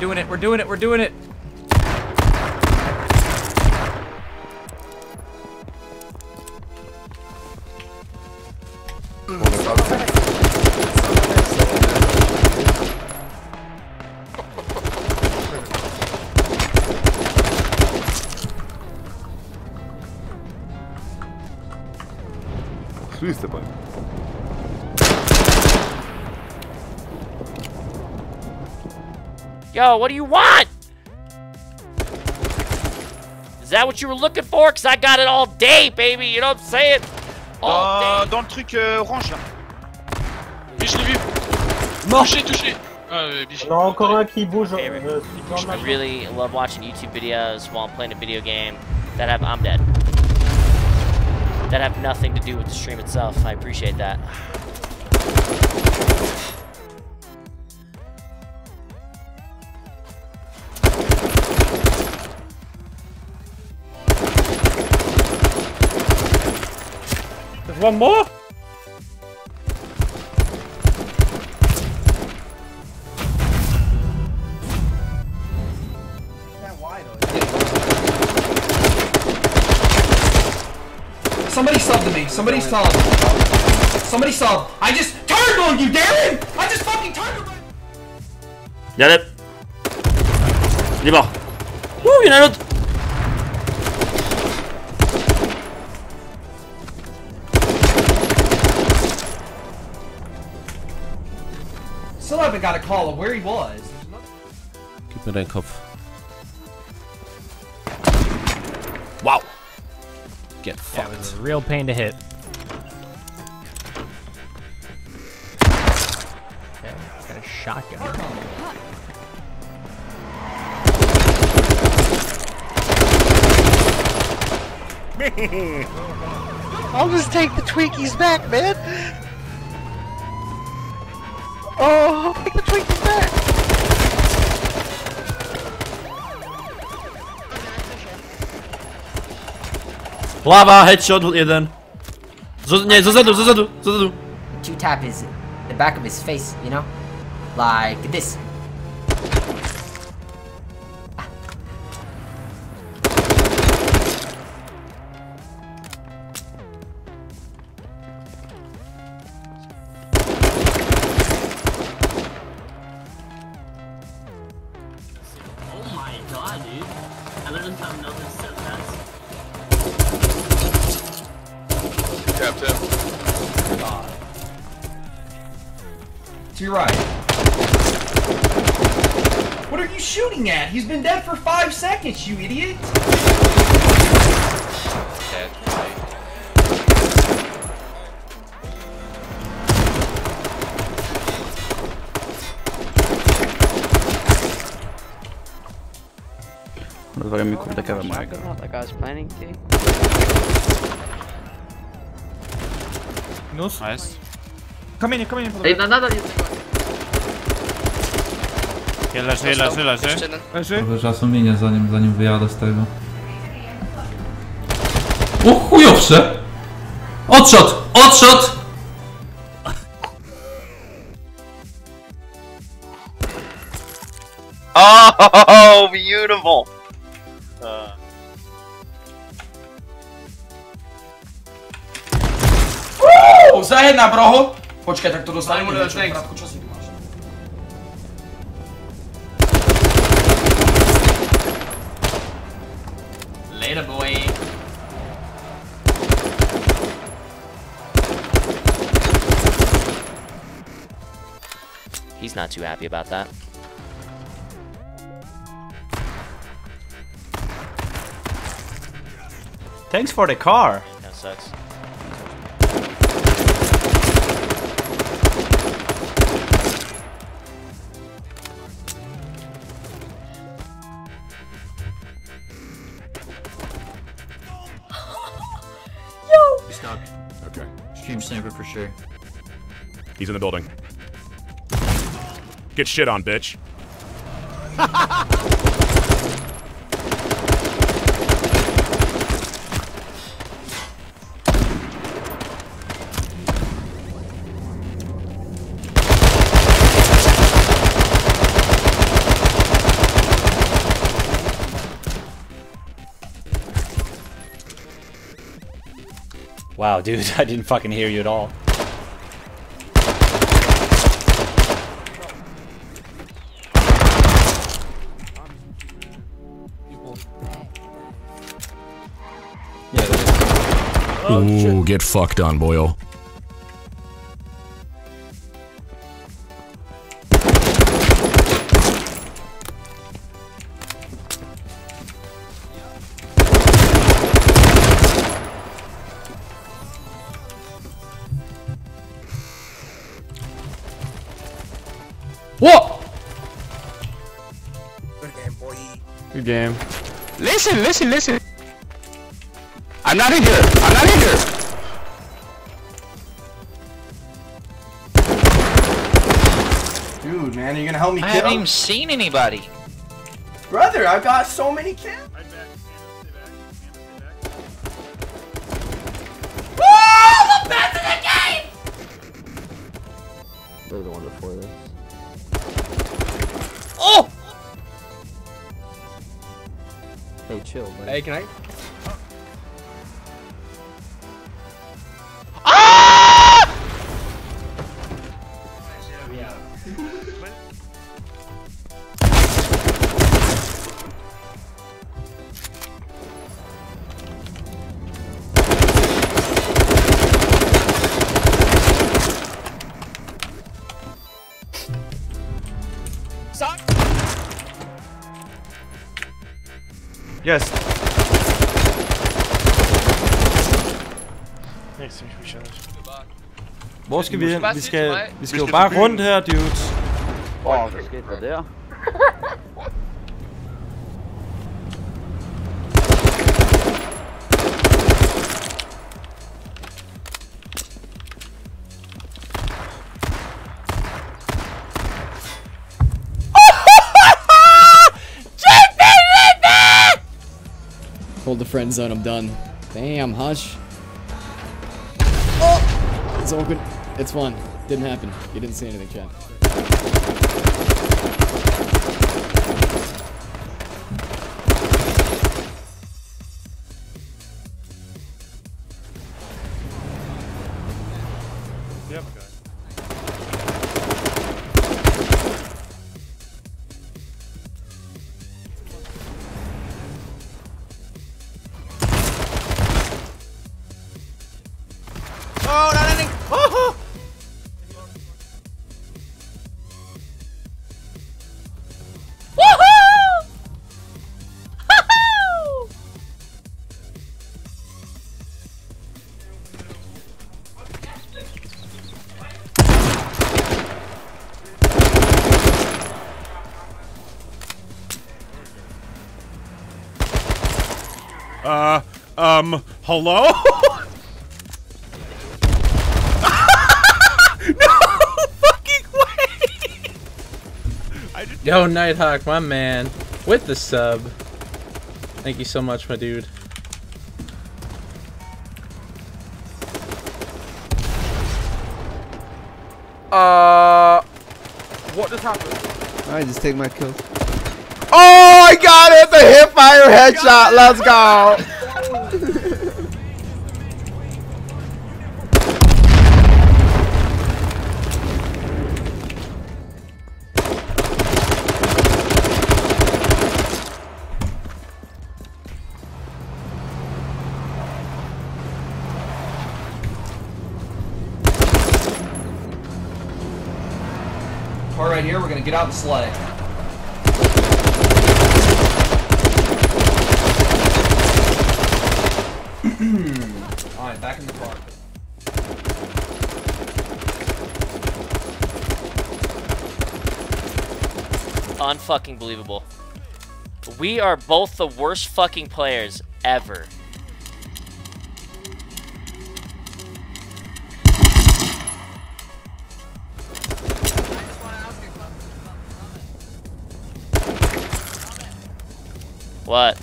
Doing it. We're doing it. We're doing it. Yo, what do you want? Is that what you were looking for? Cause I got it all day, baby. You know what I'm saying? All Dans, day. dans le truc euh, orange là. Oui, je l'ai vu. Mort. Touché, touché. Ah, Bichi. Il y en a encore un qui bouge. Euh, I really love watching YouTube videos while I'm playing a video game that have I'm dead. That have nothing to do with the stream itself. I appreciate that. One more. Somebody sub to me. Somebody sub. Somebody sub. I just turned on you, Darren! I just fucking turned on Y'a le... Il est mort. Ouh, y'en a un haven't got a call of where he was. Gib mir deinen Kopf. Wow. Get fucked. That fucked. was a real pain to hit. Okay, got a shotgun. I'll just take the Twinkies back, man. Oh, take the Twinkies back. Lava, headshot jeden. Z nie, z zadu, z zadu, z zadu. two tap his the back of his face, you know? Like this. To your right. What are you shooting at? He's been dead for five seconds, you idiot! Dead. Rozwalił mi kurde kawę mojego. Like I was planning to. Nice. Kamienie, kamienie Ej, na nadal jest Leży, leży, leży. Leży. Trochę czasu minie zanim, zanim wyjadę z tego. O chujowsze! Odshot! Odshot! Oh, beautiful. Uh, O, za jedna, broho! Počkaj, tak to dostaneme niečo, krátko času máš. Later, boy. He's not too happy about that. Thanks for the car. That sucks. Stream sniper for sure. He's in the building. Get shit on, bitch. Wow, dude, I didn't fucking hear you at all. Ooh, get fucked on, Boyle. What? Good game, boy. Good game. Listen, listen, listen. I'm not in here. I'm not in here. Dude, man, are you gonna help me I kill? I haven't even seen anybody. Brother, I've got so many kills. The best in the game! They're the one before this. Hey, chill, man. Hey, can I? Yes. Hvor Yes. Nie chcę mi wysiadać. Hvor skal vi hen? Vi skal, vi skal jo bare rundt her, dudes. Åh, oh, hvad skete der der? Hold the friend zone, I'm done. Damn, hush. Oh! It's good. It's fun. Didn't happen. You didn't see anything, chat. Um, hello? No fucking way! I just Yo, Nighthawk, my man, with the sub. Thank you so much, my dude. Uh, what just happened? Alright, just take my kill. Oh, I got it! The hip fire headshot. Let's go. Car right here, we're gonna get out and slay. Alright, back in the car. Unfucking believable. We are both the worst fucking players ever. What?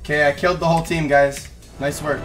Okay, I killed the whole team, guys. Nice work.